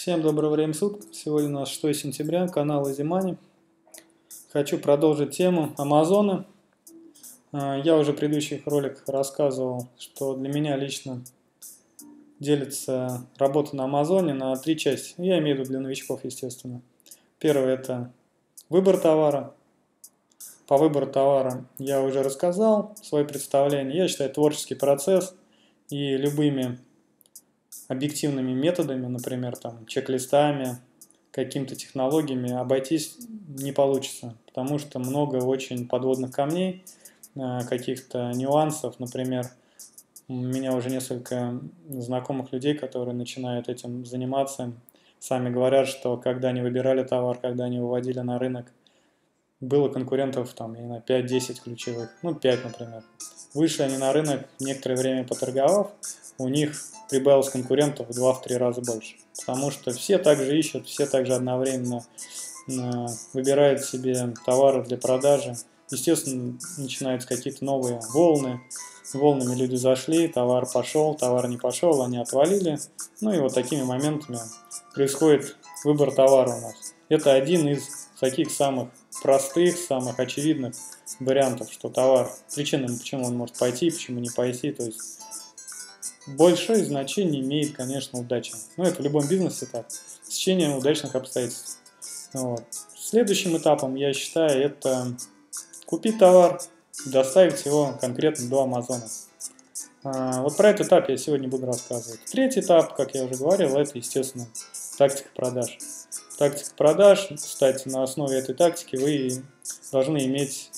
Всем доброго времени суток. Сегодня у нас 6 сентября, канал Изимани. Хочу продолжить тему Амазона. А, я уже в предыдущих роликах рассказывал, что для меня лично делится работа на Амазоне на три части. Я имею в виду для новичков, естественно. Первое – это выбор товара. По выбору товара я уже рассказал свое представление. Я считаю творческий процесс и любыми объективными методами, например, там, чек-листами, какими-то технологиями обойтись не получится, потому что много очень подводных камней, э, каких-то нюансов, например, у меня уже несколько знакомых людей, которые начинают этим заниматься, сами говорят, что когда они выбирали товар, когда они выводили на рынок, было конкурентов там, не знаю, 5-10 ключевых, ну 5, например. Вышли они на рынок, некоторое время поторговав, у них прибавилось конкурентов в 2-3 раза больше. Потому что все также ищут, все также одновременно э, выбирают себе товары для продажи. Естественно, начинаются какие-то новые волны. Волнами люди зашли, товар пошел, товар не пошел, они отвалили. Ну и вот такими моментами происходит выбор товара у нас. Это один из таких самых простых, самых очевидных вариантов, что товар, причинами, почему он может пойти, почему не пойти, то есть большое значение имеет, конечно, удача. Ну, это в любом бизнесе так. Течение удачных обстоятельств. Вот. Следующим этапом, я считаю, это купить товар, доставить его конкретно до Амазона. А, вот про этот этап я сегодня буду рассказывать. Третий этап, как я уже говорил, это, естественно, тактика продаж. Тактика продаж, кстати, на основе этой тактики вы должны иметь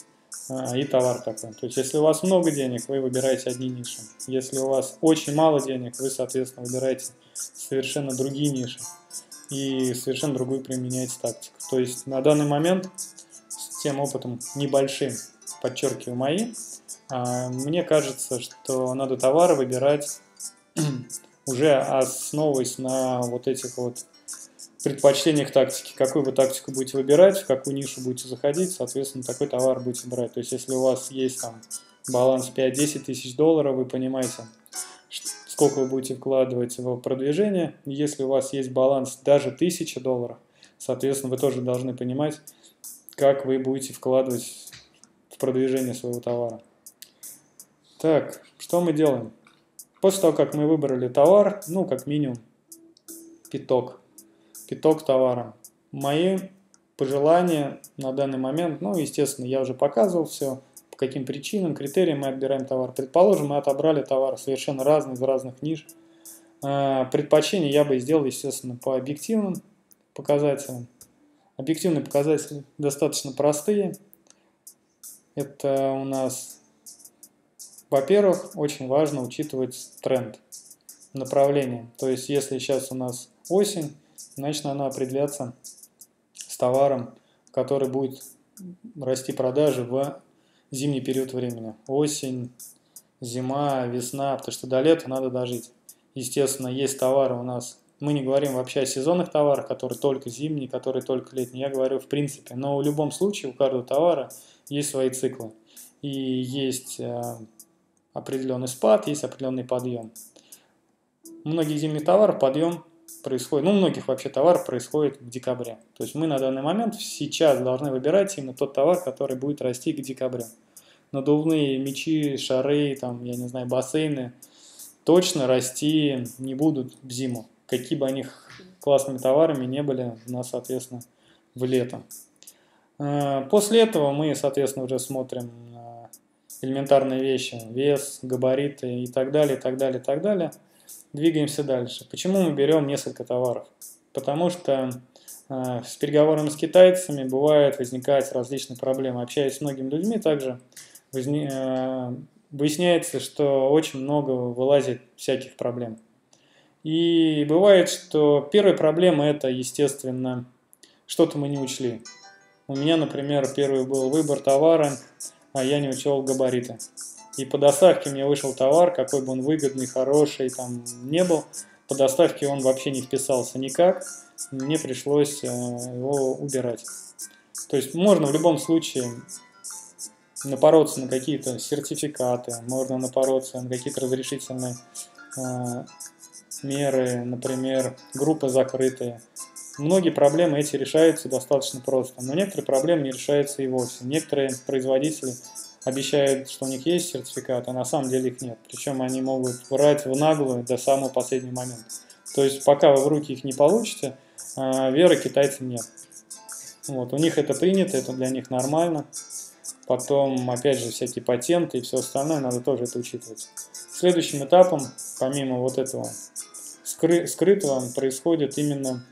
а, и товар такой. То есть, если у вас много денег, вы выбираете одни ниши. Если у вас очень мало денег, вы, соответственно, выбираете совершенно другие ниши и совершенно другую применяете тактику. То есть, на данный момент, с тем опытом небольшим, подчеркиваю мои, а, мне кажется, что надо товары выбирать уже основываясь на вот этих вот предпочтениях тактики, какую вы тактику будете выбирать, в какую нишу будете заходить, соответственно, такой товар будете брать. То есть, если у вас есть там баланс 5-10 тысяч долларов, вы понимаете, сколько вы будете вкладывать в продвижение. Если у вас есть баланс даже 1000 долларов, соответственно, вы тоже должны понимать, как вы будете вкладывать в продвижение своего товара. Так, что мы делаем? После того, как мы выбрали товар, ну, как минимум, пяток пяток товара. Мои пожелания на данный момент, ну, естественно, я уже показывал все, по каким причинам, критериям мы отбираем товар. Предположим, мы отобрали товар совершенно разный, из разных ниш. А, предпочтение я бы сделал, естественно, по объективным показателям. Объективные показатели достаточно простые. Это у нас, во-первых, очень важно учитывать тренд, направление. То есть, если сейчас у нас осень, значит она определяться с товаром, который будет расти продажи в зимний период времени. Осень, зима, весна, потому что до лета надо дожить. Естественно, есть товары у нас. Мы не говорим вообще о сезонных товарах, которые только зимние, которые только летние. Я говорю в принципе. Но в любом случае у каждого товара есть свои циклы. И есть э, определенный спад, есть определенный подъем. У многих зимних товаров подъем происходит, ну, у многих вообще товаров происходит в декабре. То есть мы на данный момент сейчас должны выбирать именно тот товар, который будет расти к декабрю. Надувные мечи, шары, там, я не знаю, бассейны точно расти не будут в зиму. Какие бы они классными товарами не были у нас, соответственно, в лето. А, после этого мы, соответственно, уже смотрим элементарные вещи, вес, габариты и так далее, и так далее, и так далее – Двигаемся дальше. Почему мы берем несколько товаров? Потому что э, с переговорами с китайцами бывает возникают различные проблемы. Общаясь с многими людьми также возни, э, выясняется, что очень много вылазит всяких проблем. И бывает, что первая проблема это, естественно, что-то мы не учли. У меня, например, первый был выбор товара, а я не учел габариты и по доставке мне вышел товар, какой бы он выгодный, хороший там не был, по доставке он вообще не вписался никак, мне пришлось э, его убирать. То есть можно в любом случае напороться на какие-то сертификаты, можно напороться на какие-то разрешительные э, меры, например, группы закрытые. Многие проблемы эти решаются достаточно просто, но некоторые проблемы не решаются и вовсе. Некоторые производители обещают, что у них есть сертификат, а на самом деле их нет. Причем они могут врать в наглую до самого последнего момента. То есть пока вы в руки их не получите, а, веры китайцам нет. Вот, у них это принято, это для них нормально. Потом, опять же, всякие патенты и все остальное, надо тоже это учитывать. Следующим этапом, помимо вот этого скры скрытого, происходит именно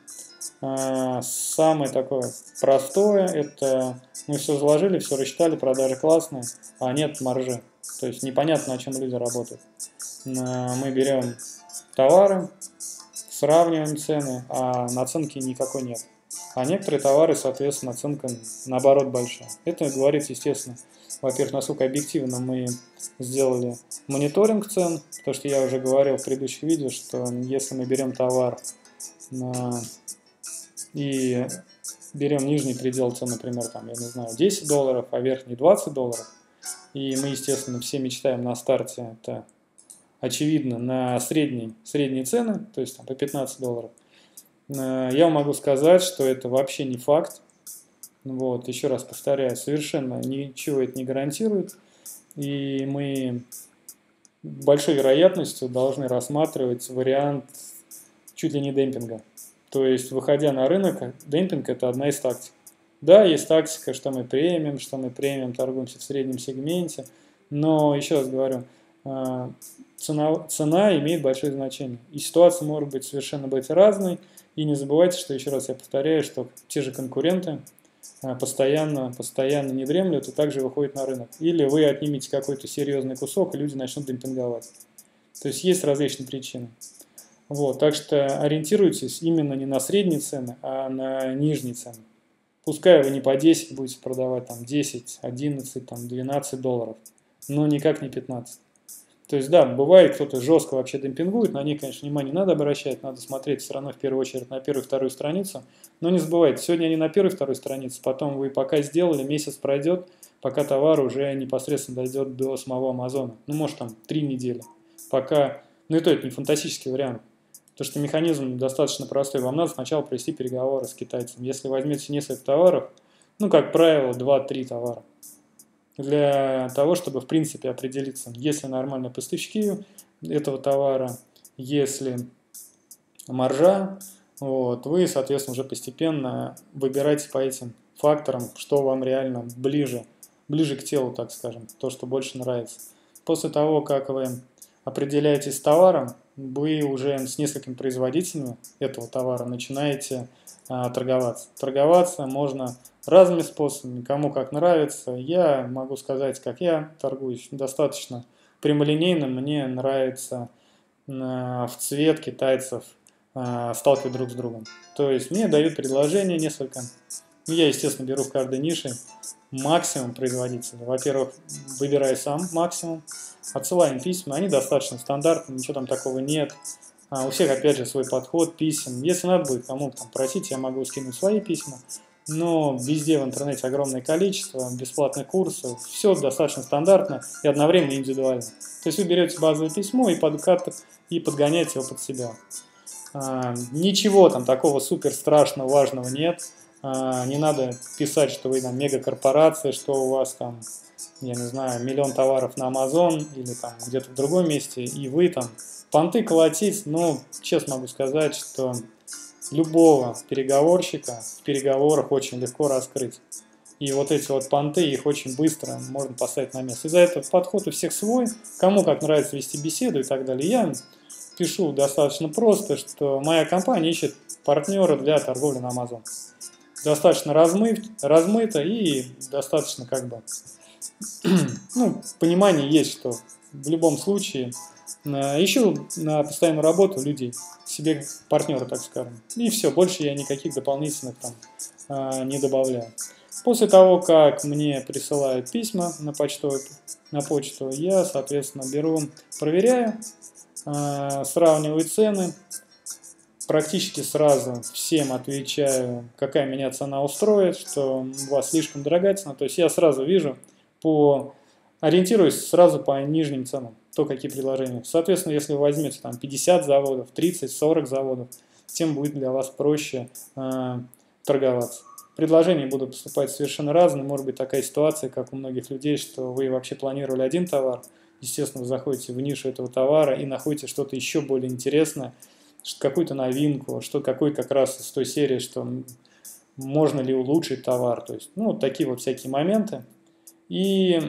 самое такое простое. Это мы все заложили, все рассчитали, продажи классные, а нет маржи. То есть непонятно, на чем люди работают. Мы берем товары, сравниваем цены, а наценки никакой нет. А некоторые товары, соответственно, наценка наоборот большая. Это говорит, естественно, во-первых, насколько объективно мы сделали мониторинг цен, потому что я уже говорил в предыдущих видео, что если мы берем товар на... и берем нижний предел цен, например, там, я не знаю, 10 долларов, а верхний 20 долларов, и мы, естественно, все мечтаем на старте, это очевидно, на средние, средние цены, то есть там, по 15 долларов, э, я могу сказать, что это вообще не факт. Вот, еще раз повторяю, совершенно ничего это не гарантирует. И мы большой вероятностью должны рассматривать вариант чуть ли не демпинга. То есть, выходя на рынок, демпинг – это одна из тактик. Да, есть тактика, что мы премиум, что мы премиум торгуемся в среднем сегменте, но, еще раз говорю, э, цена, цена имеет большое значение. И ситуация может быть совершенно быть разной. И не забывайте, что, еще раз я повторяю, что те же конкуренты а, постоянно, постоянно не дремлют и также выходят на рынок. Или вы отнимете какой-то серьезный кусок, и люди начнут демпинговать. То есть есть различные причины. Вот, так что ориентируйтесь именно не на средние цены, а на нижние цены. Пускай вы не по 10 будете продавать, там 10, 11, там 12 долларов, но никак не 15. То есть, да, бывает, кто-то жестко вообще демпингует, на них, конечно, внимание надо обращать, надо смотреть все равно в первую очередь на первую и вторую страницу. Но не забывайте, сегодня они на первой и второй странице, потом вы пока сделали, месяц пройдет, пока товар уже непосредственно дойдет до самого Амазона. Ну, может, там, три недели. Пока, ну и то это не фантастический вариант. Потому что механизм достаточно простой. Вам надо сначала провести переговоры с китайцем. Если возьмете несколько товаров, ну, как правило, 2-3 товара для того, чтобы в принципе определиться, если нормальные поставщики этого товара, если маржа, вот, вы, соответственно, уже постепенно выбираете по этим факторам, что вам реально ближе, ближе к телу, так скажем, то, что больше нравится. После того, как вы определяетесь с товаром, вы уже с несколькими производителями этого товара начинаете а, торговаться. Торговаться можно разными способами, кому как нравится. Я могу сказать, как я торгуюсь, достаточно прямолинейно. Мне нравится в цвет китайцев а, сталкивать друг с другом. То есть мне дают предложение несколько. Я, естественно, беру в каждой нише максимум производителя. Во-первых, выбираю сам максимум, отсылаем письма, они достаточно стандартные, ничего там такого нет. А у всех, опять же, свой подход писем. Если надо будет кому-то просить, я могу скинуть свои письма но везде в интернете огромное количество бесплатных курсов, все достаточно стандартно и одновременно индивидуально. То есть вы берете базовое письмо и, подкат, и подгоняете его под себя. А, ничего там такого супер страшного, важного нет. А, не надо писать, что вы там мегакорпорация, что у вас там, я не знаю, миллион товаров на Amazon или там где-то в другом месте, и вы там понты колотить, но честно могу сказать, что любого переговорщика в переговорах очень легко раскрыть. И вот эти вот понты, их очень быстро можно поставить на место. Из-за этого подход у всех свой, кому как нравится вести беседу и так далее. Я пишу достаточно просто, что моя компания ищет партнера для торговли на Amazon. Достаточно размыт, размыто и достаточно как бы, ну, понимание есть, что в любом случае ищу на постоянную работу людей себе партнера, так скажем. И все, больше я никаких дополнительных там а, не добавляю. После того, как мне присылают письма на почту, на почту, я, соответственно, беру, проверяю, а, сравниваю цены, практически сразу всем отвечаю, какая меня цена устроит, что у вас слишком дорогая цена. То есть я сразу вижу, по, ориентируюсь сразу по нижним ценам. кто какие предложения. Соответственно, если вы возьмете там 50 заводов, 30, 40 заводов, тем будет для вас проще э, торговаться. Предложения будут поступать совершенно разные. Может быть такая ситуация, как у многих людей, что вы вообще планировали один товар, естественно, вы заходите в нишу этого товара и находите что-то еще более интересное, какую-то новинку, что какой как раз из той серии, что можно ли улучшить товар. То есть, ну, вот такие вот всякие моменты. И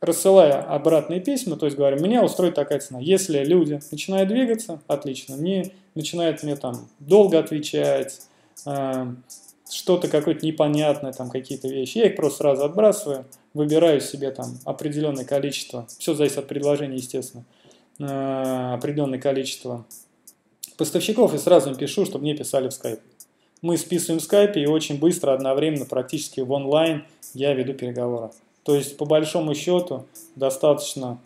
рассылая обратные письма, то есть говорю, меня устроит такая цена. Если люди начинают двигаться, отлично, не начинают мне там долго отвечать, э, что-то какое-то непонятное, там какие-то вещи, я их просто сразу отбрасываю, выбираю себе там определенное количество, все зависит от предложения, естественно, определенное количество поставщиков и сразу им пишу, чтобы мне писали в скайп. Мы списываем в скайпе и очень быстро, одновременно, практически в онлайн я веду переговоры. То есть, по большому счету, достаточно,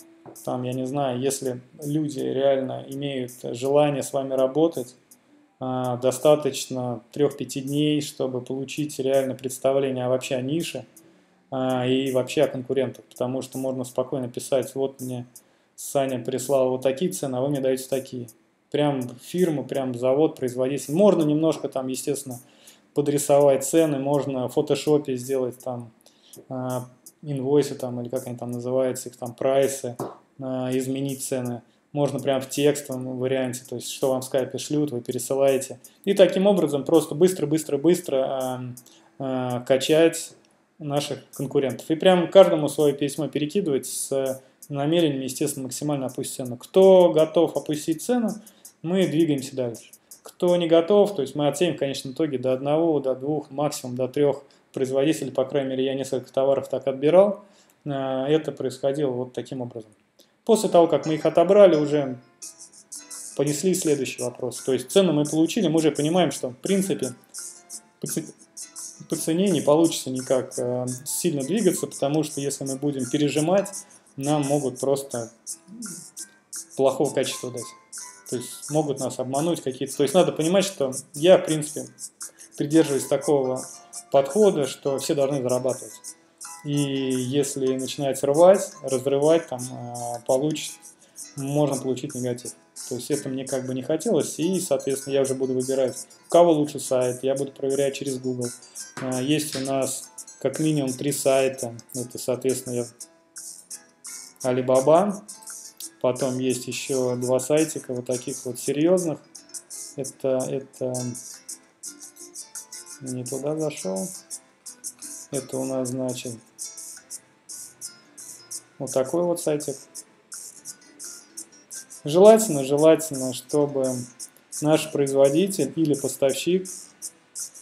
там, я не знаю, если люди реально имеют желание с вами работать, а, достаточно 3-5 дней, чтобы получить реально представление вообще о нише а, и вообще о конкурентах, потому что можно спокойно писать, вот мне Саня прислал вот такие цены, а вы мне даете такие. Прям фирму, прям завод, производитель. Можно немножко там, естественно, подрисовать цены, можно в фотошопе сделать там а, инвойсы там, или как они там называются, их там прайсы, изменить цены можно прям в текстовом варианте, то есть что вам в скайпе шлют, вы пересылаете. И таким образом просто быстро-быстро-быстро э, э, качать наших конкурентов. И прям каждому свое письмо перекидывать с намерением, естественно, максимально опустить цену. Кто готов опустить цену, мы двигаемся дальше. Кто не готов, то есть мы оценим в конечном итоге до одного, до двух, максимум до трех производителей, по крайней мере, я несколько товаров так отбирал. Э, это происходило вот таким образом. После того, как мы их отобрали, уже понесли следующий вопрос. То есть цену мы получили, мы уже понимаем, что в принципе по цене не получится никак э, сильно двигаться, потому что если мы будем пережимать, нам могут просто плохого качества дать. То есть могут нас обмануть какие-то. То есть надо понимать, что я, в принципе, придерживаюсь такого подхода, что все должны зарабатывать. И если начинать рвать, разрывать, там, э, получит, можно получить негатив. То есть это мне как бы не хотелось, и, соответственно, я уже буду выбирать, у кого лучше сайт, я буду проверять через Google. Э, есть у нас как минимум три сайта, это, соответственно, я Alibaba, потом есть еще два сайтика вот таких вот серьезных, это, это не туда зашел, это у нас, значит, вот такой вот сайтик. Желательно, желательно, чтобы наш производитель или поставщик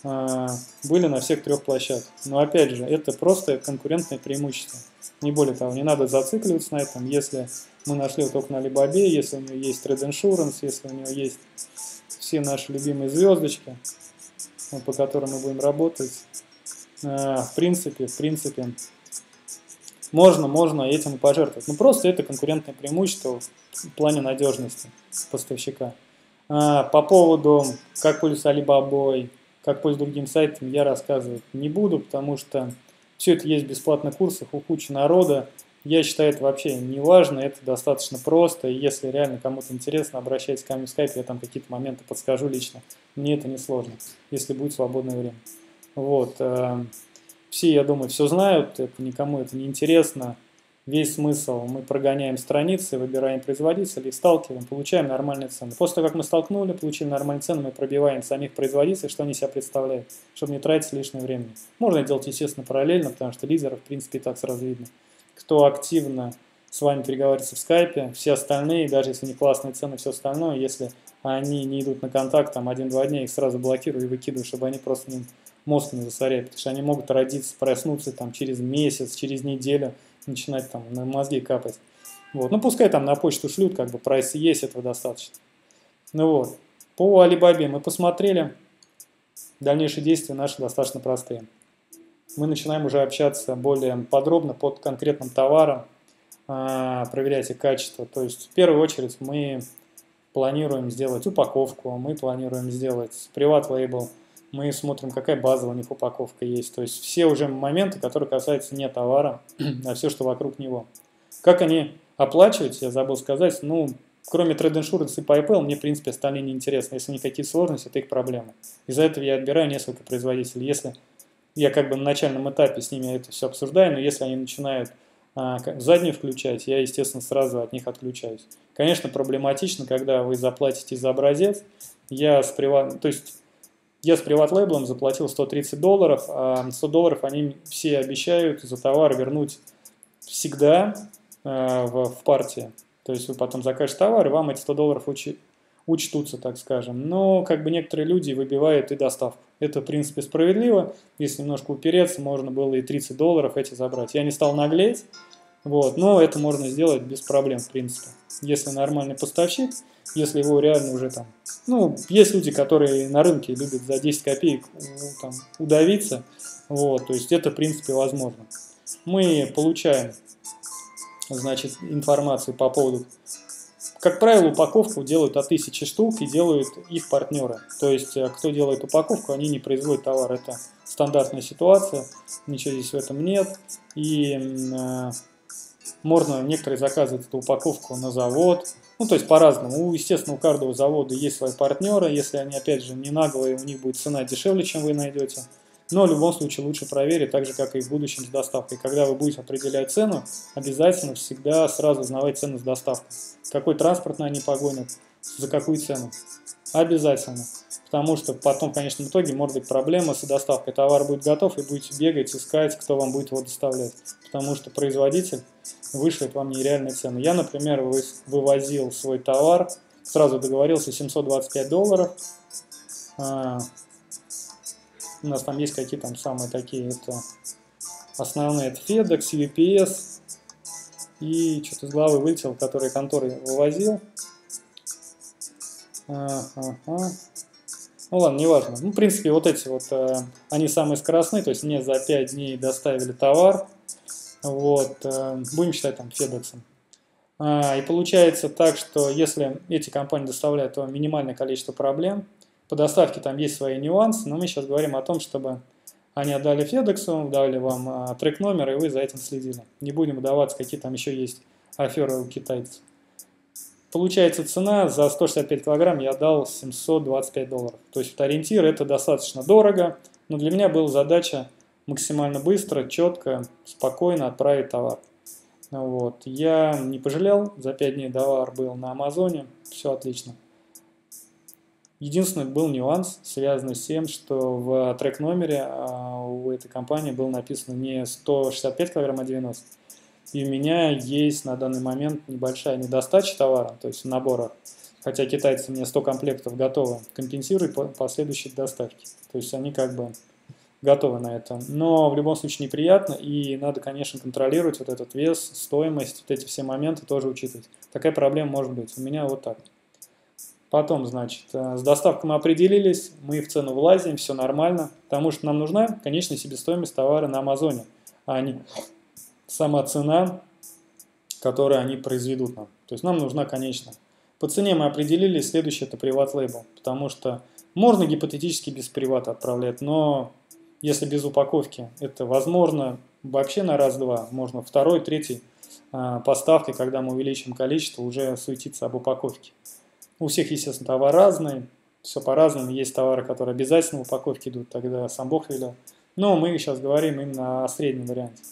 э, были на всех трех площадках. Но опять же, это просто конкурентное преимущество. Не более того, не надо зацикливаться на этом. Если мы нашли его только на если у него есть Trade Insurance, если у него есть все наши любимые звездочки, по которым мы будем работать, э, в принципе, в принципе, можно, можно этим пожертвовать. Ну, просто это конкурентное преимущество в плане надежности поставщика. А, по поводу, как пользоваться Alibaba, как пользоваться другим сайтом, я рассказывать не буду, потому что все это есть в бесплатных курсах у кучи народа. Я считаю, это вообще не важно, это достаточно просто. И если реально кому-то интересно, обращайтесь ко мне в скайпе, я там какие-то моменты подскажу лично. Мне это не сложно, если будет свободное время. Вот. Э, все, я думаю, все знают, это никому это не интересно. Весь смысл, мы прогоняем страницы, выбираем производителей, сталкиваем, получаем нормальные цены. После того, как мы столкнули, получили нормальные цены, мы пробиваем самих производителей, что они себя представляют, чтобы не тратить лишнее время. Можно делать, естественно, параллельно, потому что лидеров, в принципе, и так сразу видно. Кто активно с вами переговаривается в скайпе, все остальные, даже если не классные цены, все остальное, если они не идут на контакт, там один-два дня их сразу блокирую и выкидываю, чтобы они просто не мозг не засорять, потому что они могут родиться, проснуться там через месяц, через неделю, начинать там на мозги капать. Вот. Ну, пускай там на почту шлют, как бы прайс есть, этого достаточно. Ну вот. По Алибабе мы посмотрели. Дальнейшие действия наши достаточно простые. Мы начинаем уже общаться более подробно под конкретным товаром, а, проверять их качество. То есть в первую очередь мы планируем сделать упаковку, мы планируем сделать приват-лейбл, мы смотрим, какая база у них упаковка есть. То есть все уже моменты, которые касаются не товара, а все, что вокруг него. Как они оплачивать, я забыл сказать, ну, кроме Trade Insurance и PayPal, мне, в принципе, остальные не интересны. Если никакие сложности, это их проблемы. Из-за этого я отбираю несколько производителей. Если я как бы на начальном этапе с ними это все обсуждаю, но если они начинают а, заднюю включать, я, естественно, сразу от них отключаюсь. Конечно, проблематично, когда вы заплатите за образец. Я с приват... То есть я с приват-лейблом заплатил 130 долларов, а 100 долларов они все обещают за товар вернуть всегда э, в, в партии. То есть вы потом закажете товар, и вам эти 100 долларов учи, учтутся, так скажем. Но как бы некоторые люди выбивают и доставку. Это, в принципе, справедливо. Если немножко упереться, можно было и 30 долларов эти забрать. Я не стал наглеть, вот, но это можно сделать без проблем, в принципе. Если нормальный поставщик, если его реально уже там... Ну, есть люди, которые на рынке любят за 10 копеек там, удавиться, вот, то есть это, в принципе, возможно. Мы получаем, значит, информацию по поводу как правило, упаковку делают от тысячи штук и делают их партнеры. То есть, э, кто делает упаковку, они не производят товар. Это стандартная ситуация, ничего здесь в этом нет. И э, можно, некоторые заказывают эту упаковку на завод. Ну, то есть по-разному. Естественно, у каждого завода есть свои партнеры. Если они, опять же, не наглые, у них будет цена дешевле, чем вы найдете. Но в любом случае лучше проверить, так же, как и в будущем с доставкой. Когда вы будете определять цену, обязательно всегда сразу узнавать цену с доставкой. Какой транспорт на они погонят, за какую цену. Обязательно. Потому что потом, конечно, в итоге может быть проблема с доставкой. Товар будет готов и будете бегать, искать, кто вам будет его доставлять. Потому что производитель вышлет вам нереальные цены. Я, например, вывозил свой товар, сразу договорился 725 долларов. А, у нас там есть какие там самые такие, это основные, это FedEx, UPS, и что-то с головы вылетел, который конторы вывозил. Ага. Ну ладно, неважно. Ну, в принципе, вот эти вот, э, они самые скоростные, то есть мне за 5 дней доставили товар. Вот, э, будем считать там FedEx. А, и получается так, что если эти компании доставляют, то минимальное количество проблем – по доставке там есть свои нюансы, но мы сейчас говорим о том, чтобы они отдали FedEx, дали вам а, трек номер, и вы за этим следили. Не будем выдаваться, какие там еще есть аферы у китайцев. Получается цена за 165 килограмм я дал 725 долларов. То есть вот ориентир это достаточно дорого, но для меня была задача максимально быстро, четко, спокойно отправить товар. Вот. Я не пожалел, за 5 дней товар был на Амазоне, все отлично. Единственный был нюанс, связанный с тем, что в трек-номере а, у этой компании было написано не 165 кг, а 90 И у меня есть на данный момент небольшая недостача товара, то есть набора. Хотя китайцы мне 100 комплектов готовы компенсировать по последующей доставке. То есть они как бы готовы на это. Но в любом случае неприятно, и надо, конечно, контролировать вот этот вес, стоимость, вот эти все моменты тоже учитывать. Такая проблема может быть. У меня вот так. Потом, значит, э, с доставкой мы определились, мы в цену влазим, все нормально, потому что нам нужна конечная себестоимость товара на Амазоне, а не сама цена, которую они произведут нам. То есть нам нужна конечная. По цене мы определились, следующее это приват лейбл, потому что можно гипотетически без привата отправлять, но если без упаковки, это возможно вообще на раз-два, можно второй, третий э, поставкой, когда мы увеличим количество, уже суетиться об упаковке. У всех, естественно, товар разный, все по-разному. Есть товары, которые обязательно в упаковке идут, тогда сам Бог велел. Но мы сейчас говорим именно о среднем варианте.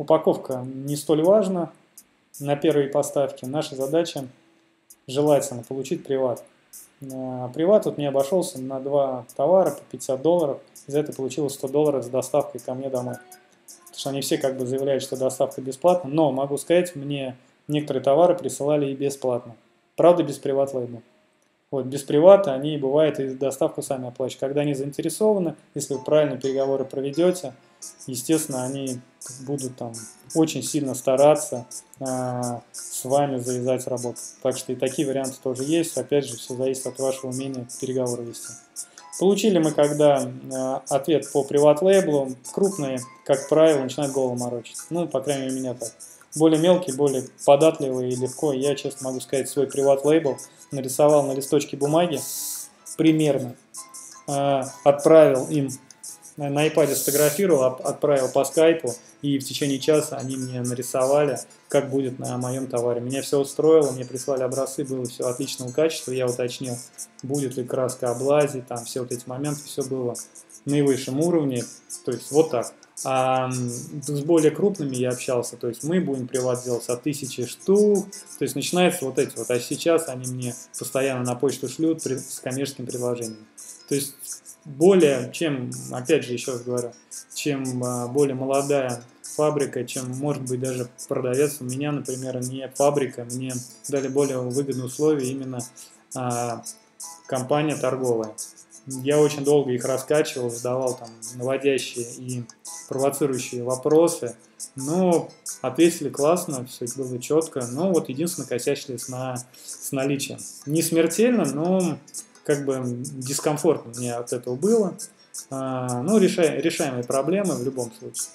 Упаковка не столь важна на первой поставке. Наша задача желательно получить приват. Приват вот мне обошелся на два товара по 50 долларов. За это получилось 100 долларов с доставкой ко мне домой. Потому что они все как бы заявляют, что доставка бесплатна. Но могу сказать, мне некоторые товары присылали и бесплатно. Правда, без приват-лейбла. Вот, без привата они, бывает, и доставку сами оплачивают. Когда они заинтересованы, если вы правильно переговоры проведете, естественно, они будут там очень сильно стараться а, с вами завязать работу. Так что и такие варианты тоже есть. Опять же, все зависит от вашего умения переговоры вести. Получили мы, когда э, ответ по приват-лейблу, крупные, как правило, начинают голову морочить. Ну, по крайней мере, у меня так. Более мелкие, более податливые и легко. Я, честно могу сказать, свой приват-лейбл – нарисовал на листочке бумаги примерно, э, отправил им, на iPad сфотографировал, отправил по скайпу, и в течение часа они мне нарисовали, как будет на моем товаре. Меня все устроило, мне прислали образцы, было все отличного качества, я уточнил, будет ли краска облазить, там все вот эти моменты, все было на наивысшем уровне, то есть вот так. А с более крупными я общался, то есть мы будем приват делать от тысячи штук, то есть начинается вот эти вот, а сейчас они мне постоянно на почту шлют с коммерческим предложением. То есть более, чем, опять же, еще раз говорю, чем а, более молодая фабрика, чем, может быть, даже продавец. У меня, например, не фабрика, мне дали более выгодные условия именно а, компания торговая. Я очень долго их раскачивал, задавал там наводящие и провоцирующие вопросы, но ответили классно, все было четко, но вот единственное косячились на, с наличием. Не смертельно, но как бы дискомфортно мне от этого было. А, ну, решай, решаемые проблемы в любом случае.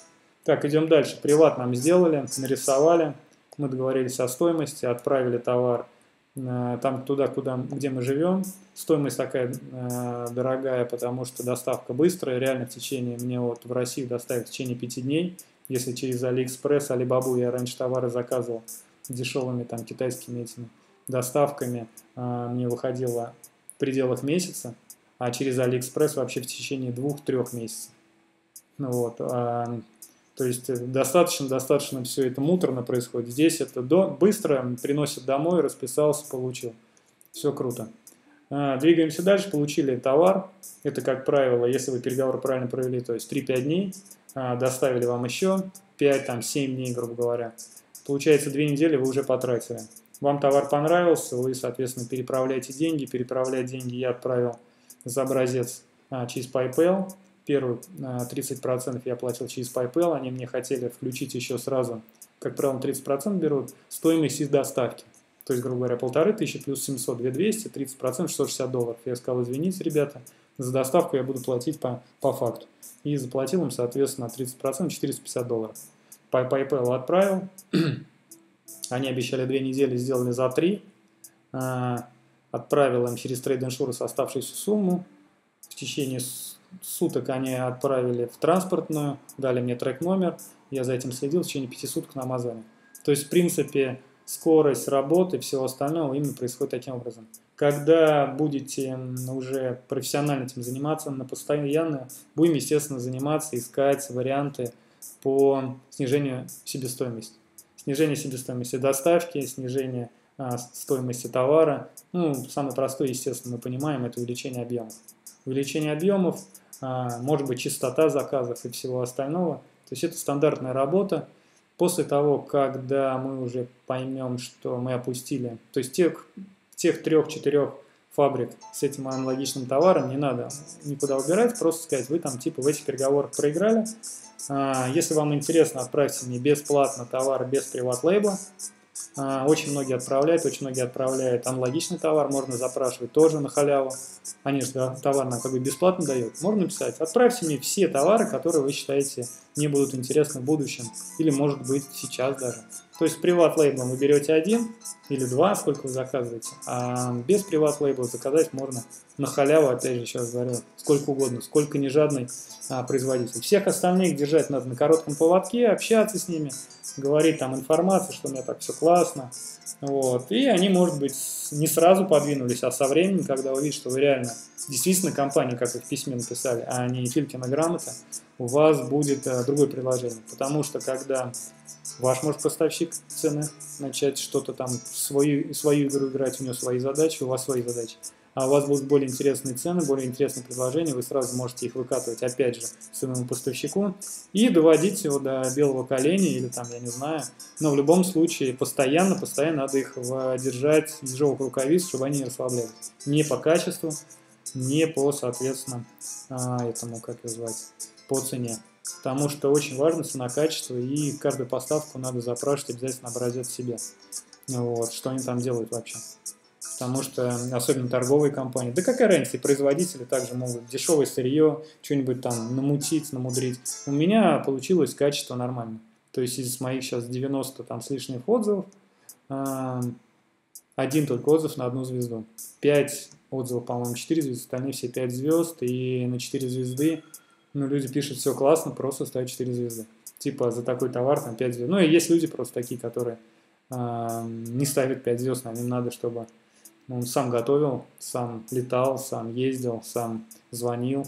Так, идем дальше. Приват нам сделали, нарисовали. Мы договорились о стоимости, отправили товар э, там туда, куда, где мы живем. Стоимость такая э, дорогая, потому что доставка быстрая. Реально в течение, мне вот в Россию доставят в течение 5 дней. Если через Алиэкспресс, Алибабу я раньше товары заказывал дешевыми там китайскими этими доставками, э, мне выходило в пределах месяца, а через Алиэкспресс вообще в течение двух-трех месяцев. Ну вот, а, то есть достаточно-достаточно все это муторно происходит. Здесь это до, быстро приносит домой, расписался, получил. Все круто. А, двигаемся дальше, получили товар. Это, как правило, если вы переговоры правильно провели, то есть 3-5 дней, а, доставили вам еще 5-7 дней, грубо говоря. Получается, 2 недели вы уже потратили. Вам товар понравился, вы, соответственно, переправляете деньги. Переправлять деньги я отправил за образец а, через PayPal. Первые а, 30% я платил через PayPal. Они мне хотели включить еще сразу, как правило, 30% берут, стоимость из доставки. То есть, грубо говоря, полторы тысячи плюс 700, 2200, 30%, 660 долларов. Я сказал, извините, ребята, за доставку я буду платить по, по факту. И заплатил им, соответственно, 30%, 450 долларов. По PayPal отправил, они обещали две недели, сделали за три. А, отправил им через Trade Insurance оставшуюся сумму. В течение суток они отправили в транспортную, дали мне трек-номер. Я за этим следил в течение пяти суток на Амазоне. То есть, в принципе, скорость работы, всего остального именно происходит таким образом. Когда будете уже профессионально этим заниматься, на постоянно будем, естественно, заниматься, искать варианты по снижению себестоимости снижение себестоимости доставки, снижение а, стоимости товара. Ну, самое простое, естественно, мы понимаем, это увеличение объемов. Увеличение объемов, может быть, частота заказов и всего остального. То есть это стандартная работа. После того, когда мы уже поймем, что мы опустили, то есть тех, тех трех-четырех фабрик с этим аналогичным товаром не надо никуда убирать, просто сказать, вы там типа в этих переговорах проиграли, а, если вам интересно, отправьте мне бесплатно товар без приват-лейбла. А, очень многие отправляют, очень многие отправляют аналогичный товар, можно запрашивать тоже на халяву. Они же товар нам как бы бесплатно дают. Можно написать, отправьте мне все товары, которые вы считаете не будут интересны в будущем, или может быть сейчас даже. То есть с приват-лейблом вы берете один или два, сколько вы заказываете, а без приват-лейбла заказать можно на халяву, опять же, сейчас говорю, сколько угодно, сколько не жадный а, производитель. Всех остальных держать надо на коротком поводке, общаться с ними, говорить там информацию, что у меня так все классно. Вот. И они, может быть, не сразу подвинулись, а со временем, когда увидят, что вы реально действительно компания, как вы в письме написали, а не Филькина грамота, у вас будет а, другое предложение. Потому что когда ваш, может, поставщик цены начать что-то там, свою, свою игру играть, у него свои задачи, у вас свои задачи, а у вас будут более интересные цены, более интересные предложения, вы сразу можете их выкатывать, опять же, своему поставщику и доводить его до белого коленя или там, я не знаю, но в любом случае постоянно, постоянно надо их держать ежовых рукавиц, чтобы они не расслаблялись. Не по качеству, не по, соответственно, а, этому, как его звать, по цене. Потому что очень важно цена-качество, и каждую поставку надо запрашивать обязательно образец себе. Вот, что они там делают вообще потому что особенно торговые компании, да какая разница, и производители также могут дешевое сырье, что-нибудь там намутить, намудрить. У меня получилось качество нормально. То есть из моих сейчас 90 там с лишних отзывов, а, один только отзыв на одну звезду. 5 отзывов, по-моему, 4 звезды, остальные все 5 звезд, и на 4 звезды, ну, люди пишут, все классно, просто ставят 4 звезды. типа за такой товар там 5 звезд. Ну и есть люди просто такие, которые э, не ставят 5 звезд, а им надо, чтобы он сам готовил, сам летал, сам ездил, сам звонил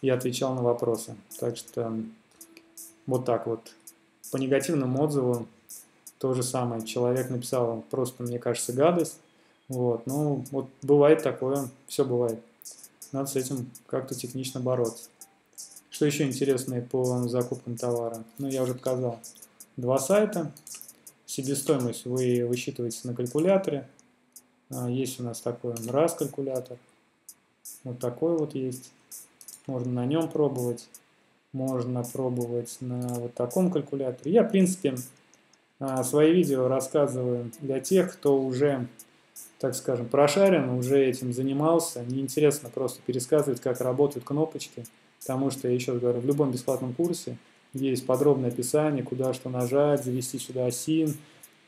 и отвечал на вопросы. Так что вот так вот. По негативным отзывам то же самое. Человек написал просто, мне кажется, гадость. Вот, ну, вот бывает такое, все бывает. Надо с этим как-то технично бороться. Что еще интересное по закупкам товара? Ну, я уже показал. Два сайта. Себестоимость вы высчитываете на калькуляторе. А, есть у нас такой раз калькулятор. Вот такой вот есть. Можно на нем пробовать. Можно пробовать на вот таком калькуляторе. Я, в принципе, а, свои видео рассказываю для тех, кто уже, так скажем, прошарен, уже этим занимался. Неинтересно просто пересказывать, как работают кнопочки. Потому что, я еще раз говорю, в любом бесплатном курсе есть подробное описание, куда что нажать, завести сюда осин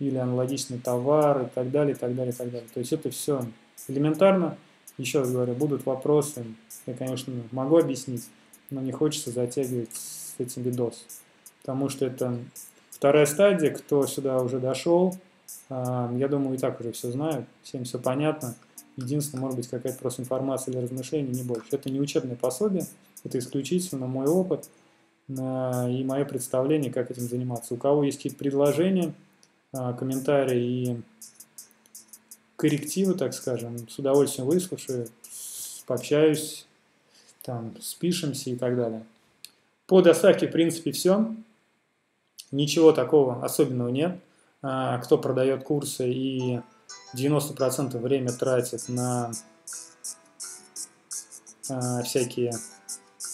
или аналогичный товар и так далее, и так далее, и так далее. То есть это все элементарно. Еще раз говорю, будут вопросы, я, конечно, могу объяснить, но не хочется затягивать с этим видос. Потому что это вторая стадия, кто сюда уже дошел, а, я думаю, и так уже все знают, всем все понятно. Единственное, может быть, какая-то просто информация или размышление, не больше. Это не учебное пособие, это исключительно мой опыт и мое представление, как этим заниматься. У кого есть какие-то предложения, а, комментарии и коррективы, так скажем, с удовольствием выслушаю, пообщаюсь, там, спишемся и так далее. По доставке, в принципе, все. Ничего такого особенного нет. А, кто продает курсы и 90% время тратит на а, всякие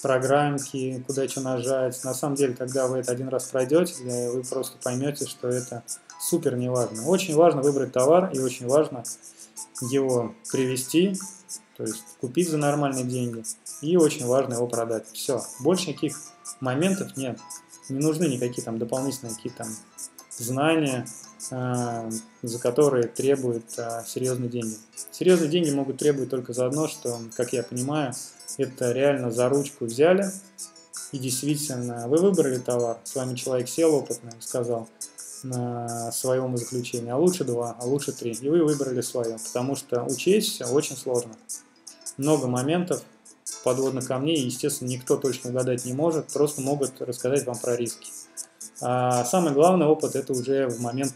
программки, куда что нажать. На самом деле, когда вы это один раз пройдете, вы просто поймете, что это супер не важно. Очень важно выбрать товар и очень важно его привести, то есть купить за нормальные деньги. И очень важно его продать. Все. Больше никаких моментов нет. Не нужны никакие там дополнительные какие-то там знания, э, за которые требуют э, серьезные деньги. Серьезные деньги могут требовать только за одно, что, как я понимаю, это реально за ручку взяли, и действительно вы выбрали товар, с вами человек сел опытный, сказал на своем а лучше два, а лучше три, и вы выбрали свое, потому что учесть очень сложно. Много моментов, подводных камней, естественно, никто точно угадать не может, просто могут рассказать вам про риски. А самый главный опыт это уже в момент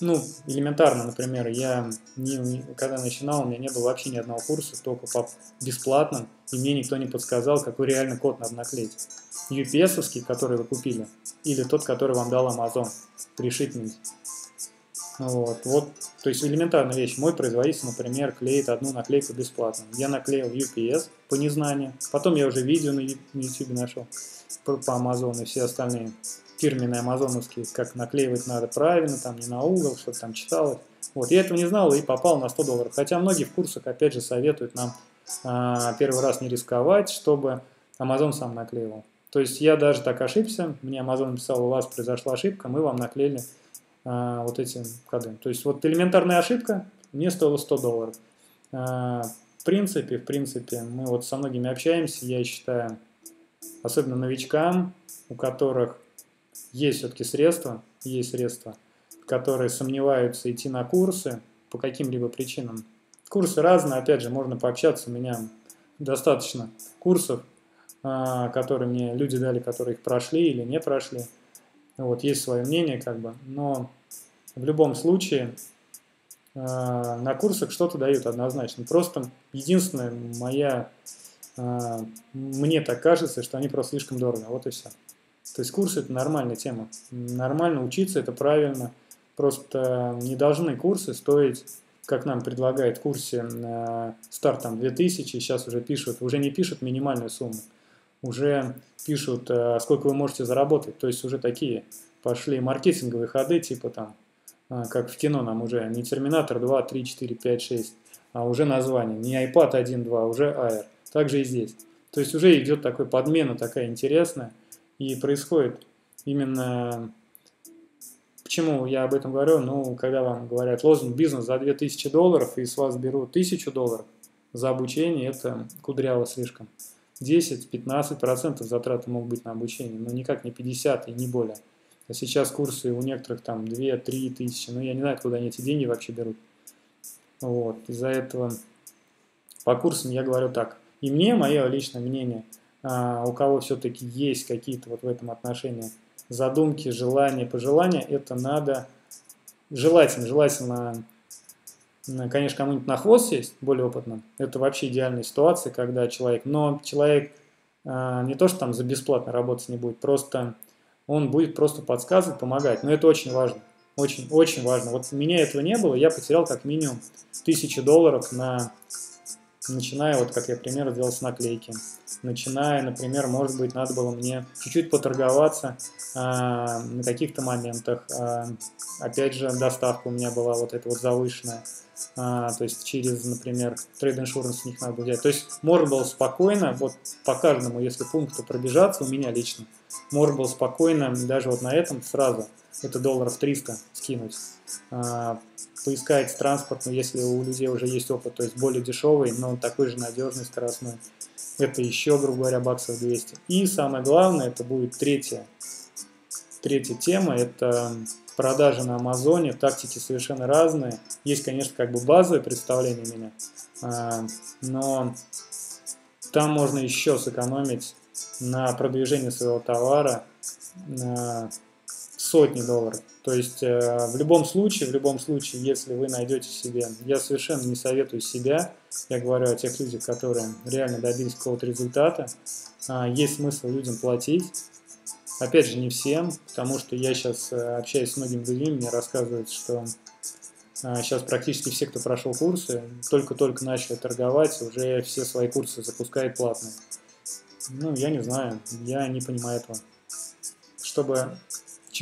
ну, элементарно, например, я, не, когда начинал, у меня не было вообще ни одного курса, только по бесплатным, и мне никто не подсказал, какой реально код надо наклеить. UPS, который вы купили, или тот, который вам дал Amazon при шипменте. Вот, вот, то есть элементарная вещь. Мой производитель, например, клеит одну наклейку бесплатно. Я наклеил UPS по незнанию, потом я уже видео на YouTube нашел по Amazon и все остальные фирменные амазоновские, как наклеивать надо правильно, там не на угол, что-то там читалось. Вот, я этого не знал и попал на 100 долларов. Хотя многие в курсах, опять же, советуют нам а, первый раз не рисковать, чтобы Amazon сам наклеивал. То есть я даже так ошибся, мне Amazon написал, у вас произошла ошибка, мы вам наклеили а, вот эти коды. То есть вот элементарная ошибка мне стоила 100 долларов. А, в принципе, в принципе, мы вот со многими общаемся, я считаю, особенно новичкам, у которых есть все-таки средства, есть средства, которые сомневаются идти на курсы по каким-либо причинам. Курсы разные, опять же, можно пообщаться, у меня достаточно курсов, а, которые мне люди дали, которые их прошли или не прошли. Вот, есть свое мнение, как бы, но в любом случае а, на курсах что-то дают однозначно. Просто единственное, моя, а, мне так кажется, что они просто слишком дорого, вот и все. То есть курсы – это нормальная тема. Нормально учиться – это правильно. Просто не должны курсы стоить, как нам предлагают в курсе, на старт там 2000, сейчас уже пишут, уже не пишут минимальную сумму, уже пишут, э, сколько вы можете заработать. То есть уже такие пошли маркетинговые ходы, типа там, э, как в кино нам уже не Терминатор 2, 3, 4, 5, 6, а уже название, не iPad 1, 2, а уже Air. Также и здесь. То есть уже идет такой подмена такая интересная. И происходит именно... Почему я об этом говорю? Ну, когда вам говорят лозунг «бизнес за 2000 долларов» и с вас берут 1000 долларов за обучение, это кудряво слишком. 10-15% затраты могут быть на обучение, но никак не 50 и не более. А сейчас курсы у некоторых там 2-3 тысячи, ну я не знаю, откуда они эти деньги вообще берут. Вот, из-за этого по курсам я говорю так. И мне, мое личное мнение, у кого все-таки есть какие-то вот в этом отношении задумки, желания, пожелания, это надо желательно, желательно, конечно, кому-нибудь на хвост сесть, более опытным. Это вообще идеальная ситуация, когда человек, но человек а, не то, что там за бесплатно работать не будет, просто он будет просто подсказывать, помогать. Но это очень важно. Очень, очень важно. Вот у меня этого не было, я потерял как минимум тысячу долларов на начиная, вот как я пример делал с наклейки, начиная, например, может быть, надо было мне чуть-чуть поторговаться а, на каких-то моментах, а, опять же, доставка у меня была вот эта вот завышенная, а, то есть через, например, трейд иншуранс с них надо взять, то есть можно было спокойно, вот по каждому, если пункту пробежаться, у меня лично, можно было спокойно даже вот на этом сразу, это долларов 300 скинуть, а, поискать транспорт, но если у людей уже есть опыт, то есть более дешевый, но такой же надежный, скоростной. Это еще, грубо говоря, баксов 200. И самое главное, это будет третья, третья тема, это продажи на Амазоне, тактики совершенно разные. Есть, конечно, как бы базовое представление меня, а, но там можно еще сэкономить на продвижении своего товара сотни долларов. То есть э, в любом случае, в любом случае, если вы найдете себе, я совершенно не советую себя, я говорю о тех людях, которые реально добились какого-то результата, э, есть смысл людям платить, опять же не всем, потому что я сейчас э, общаюсь с многими людьми, мне рассказывают, что сейчас практически все, кто прошел курсы, только-только начали торговать, уже все свои курсы запускают платные. Ну, я не знаю, я не понимаю этого. Чтобы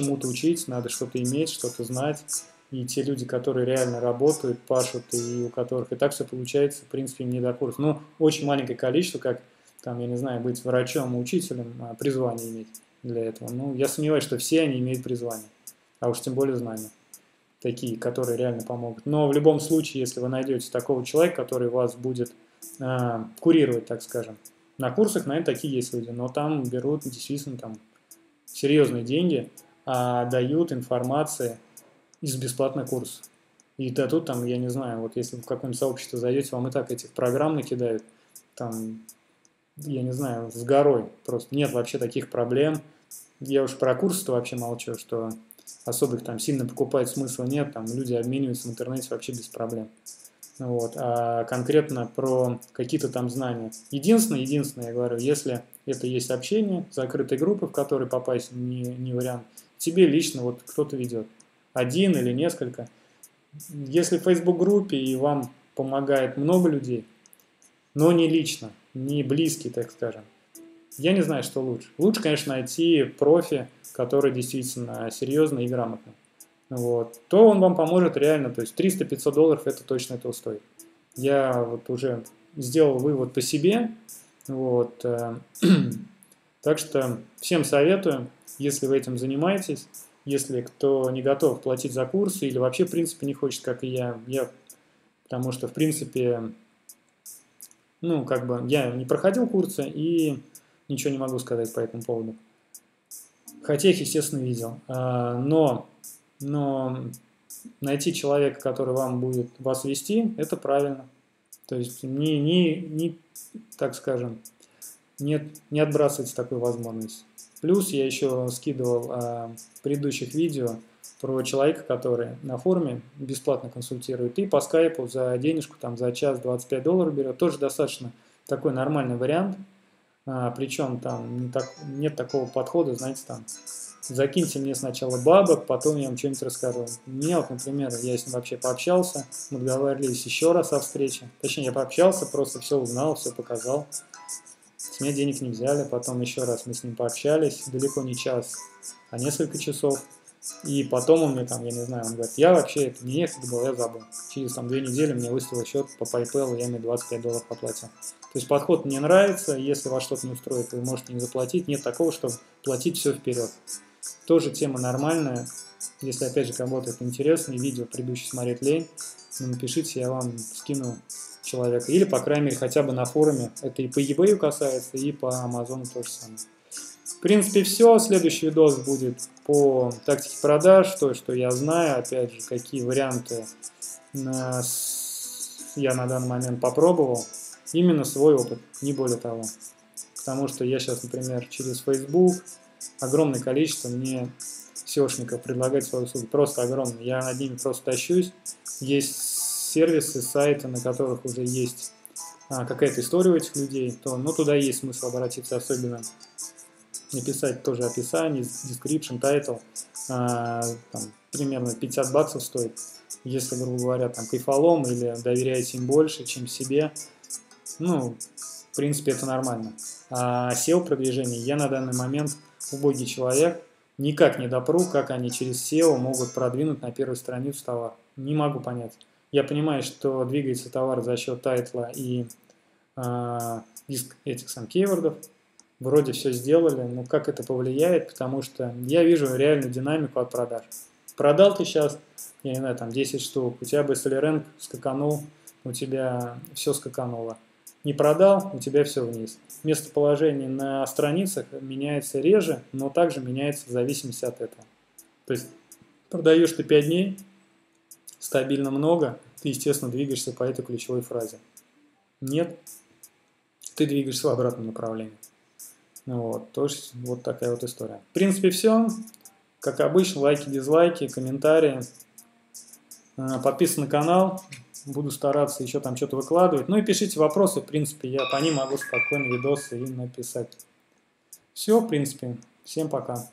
чему-то учить, надо что-то иметь, что-то знать. И те люди, которые реально работают, пашут, и у которых и так все получается, в принципе, им не до курса. Ну, очень маленькое количество, как, там, я не знаю, быть врачом, учителем, а призвание иметь для этого. Ну, я сомневаюсь, что все они имеют призвание, а уж тем более знания такие, которые реально помогут. Но в любом случае, если вы найдете такого человека, который вас будет э, курировать, так скажем, на курсах, наверное, такие есть люди, но там берут действительно там серьезные деньги, а дают информации из бесплатных курсов. И да тут там, я не знаю, вот если в какое-нибудь сообщество зайдете, вам и так этих программ накидают, там, я не знаю, с горой. Просто нет вообще таких проблем. Я уж про курсы-то вообще молчу, что особых там сильно покупать смысла нет, там люди обмениваются в интернете вообще без проблем. Вот. А конкретно про какие-то там знания. Единственное, единственное, я говорю, если это есть общение, закрытые группы, в которые попасть не, не вариант, тебе лично вот кто-то ведет. Один или несколько. Если в Facebook-группе и вам помогает много людей, но не лично, не близкий, так скажем, я не знаю, что лучше. Лучше, конечно, найти профи, который действительно серьезный и грамотный. Вот. То он вам поможет реально, то есть 300-500 долларов это точно этого стоит. Я вот уже сделал вывод по себе, вот. Так что всем советую если вы этим занимаетесь, если кто не готов платить за курсы или вообще, в принципе, не хочет, как и я, я потому что, в принципе, ну, как бы, я не проходил курсы и ничего не могу сказать по этому поводу. Хотя их, естественно, видел. А, но, но найти человека, который вам будет вас вести, это правильно. То есть не, не, не так скажем, не, не отбрасывайте такую возможность. Плюс я еще скидывал в предыдущих видео про человека, который на форуме бесплатно консультирует и по скайпу за денежку, там за час 25 долларов берет. Тоже достаточно такой нормальный вариант. А, причем там не так, нет такого подхода, знаете, там закиньте мне сначала бабок, потом я вам что-нибудь расскажу. Мне вот, например, я с ним вообще пообщался, мы договорились еще раз о встрече. Точнее, я пообщался, просто все узнал, все показал. С меня денег не взяли, потом еще раз мы с ним пообщались, далеко не час, а несколько часов. И потом он мне там, я не знаю, он говорит, я вообще, это не некогда был, я забыл. Через там две недели мне выставил счет по PayPal, и я мне 25 долларов оплатил. То есть подход мне нравится, если вас что-то не устроит, вы можете не заплатить. Нет такого, чтобы платить все вперед. Тоже тема нормальная. Если опять же кому-то это интересно, видео предыдущий смотреть лень, напишите, я вам скину человека. Или, по крайней мере, хотя бы на форуме. Это и по eBay касается, и по Amazon то же самое. В принципе, все. Следующий видос будет по тактике продаж, то, что я знаю, опять же, какие варианты я на данный момент попробовал. Именно свой опыт, не более того. Потому что я сейчас, например, через Facebook огромное количество мне SEOшников предлагает свои услуги. Просто огромное. Я над ними просто тащусь. Есть сервисы, сайты, на которых уже есть а, какая-то история у этих людей, то ну, туда есть смысл обратиться, особенно написать тоже описание, description, title, а, там, примерно 50 баксов стоит. Если, грубо говоря, там кайфолом или доверяете им больше, чем себе, ну, в принципе, это нормально. А SEO продвижение я на данный момент убогий человек, никак не допру, как они через SEO могут продвинуть на первую страницу товар. Не могу понять. Я понимаю, что двигается товар за счет тайтла и э, этих сам кейвордов. Вроде все сделали, но как это повлияет, потому что я вижу реальную динамику от продаж. Продал ты сейчас, я не знаю, там 10 штук, у тебя бестселлер скаканул, у тебя все скакануло. Не продал, у тебя все вниз. Местоположение на страницах меняется реже, но также меняется в зависимости от этого. То есть продаешь ты 5 дней, стабильно много, ты, естественно, двигаешься по этой ключевой фразе. Нет, ты двигаешься в обратном направлении. Вот, то есть вот такая вот история. В принципе, все. Как обычно, лайки, дизлайки, комментарии. Э, подписан на канал. Буду стараться еще там что-то выкладывать. Ну и пишите вопросы, в принципе, я по ним могу спокойно видосы и написать. Все, в принципе. Всем пока.